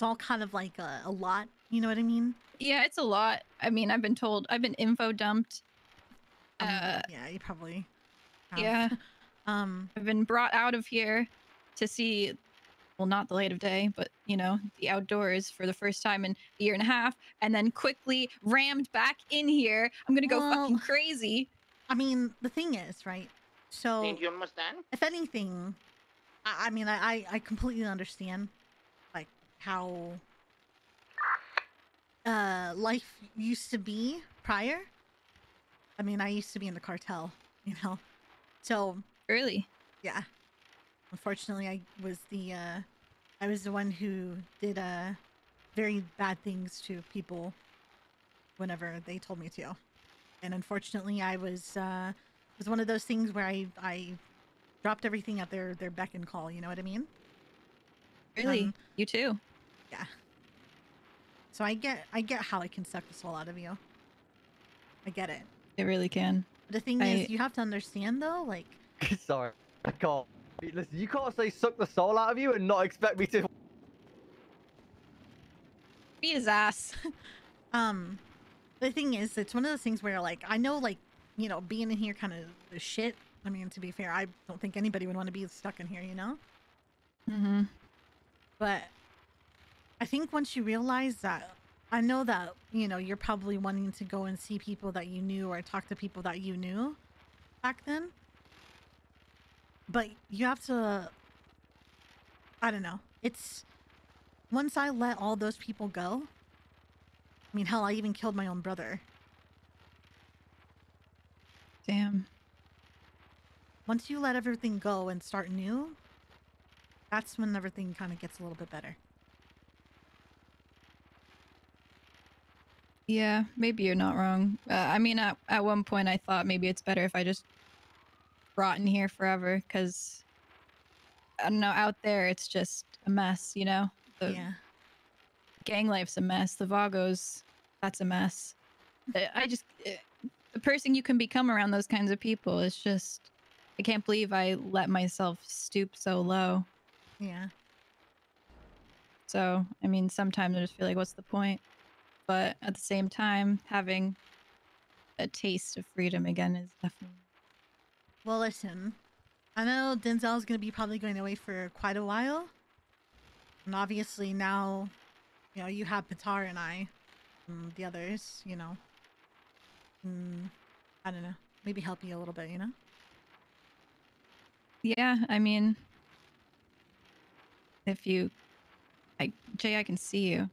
it's all kind of like a, a lot. You know what I mean? Yeah, it's a lot. I mean, I've been told, I've been info dumped. Um, Uh, yeah, you probably. have. yeah, Um. I've been brought out of here to see, well, not the light of day, but you know, the outdoors for the first time in a year and a half, and then quickly rammed back in here. I'm gonna go fucking crazy. I mean, the thing is, right? So, Didn't you understand? if anything, I, I mean, I, I I completely understand, like how uh life used to be prior. I mean, I used to be in the cartel, you know. So Really? yeah, unfortunately, I was the uh, I was the one who did uh very bad things to people whenever they told me to, and unfortunately, I was uh was one of those things where I I dropped everything at their their beck and call. You know what I mean? Really? Um, you too? Yeah. So I get I get how it can suck the soul out of you. I get it. It really can. The thing I- is, you have to understand though, like Sorry, I can't. Listen, you can't say suck the soul out of you and not expect me to. Beat his ass. um the thing is it's one of those things where like I know like, you know, being in here kind of is shit. I mean, to be fair, I don't think anybody would want to be stuck in here, you know? mm-hmm. But I think once you realize that I know that, you know, you're probably wanting to go and see people that you knew or talk to people that you knew back then. But you have to I don't know. It's once I let all those people go. I mean, hell, I even killed my own brother. Damn. Once you let everything go and start new, that's when everything kind of gets a little bit better. Yeah, maybe you're not wrong. Uh, I mean, at, at one point I thought maybe it's better if I just rot in here forever because I don't know, out there it's just a mess, you know? The yeah. gang life's a mess. The Vagos, that's a mess. Uh, I just, uh, the person you can become around those kinds of people is just, I can't believe I let myself stoop so low. Yeah. So, I mean, sometimes I just feel like, what's the point? But at the same time, having a taste of freedom again is definitely. Well, listen, I know Denzel's going to be probably going away for quite a while. And obviously now, you know, you have Patar and I, and the others, you know. Mm, I don't know. Maybe help you a little bit, you know? Yeah, I mean, if you, I Jay, I can see you.